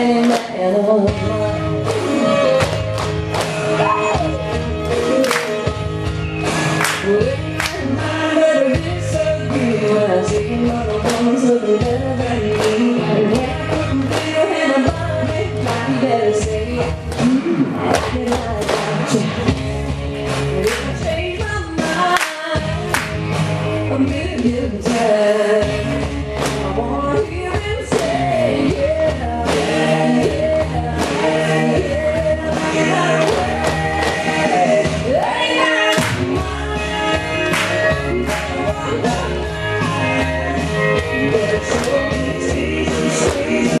and animal Give it time. Whoa, whoa.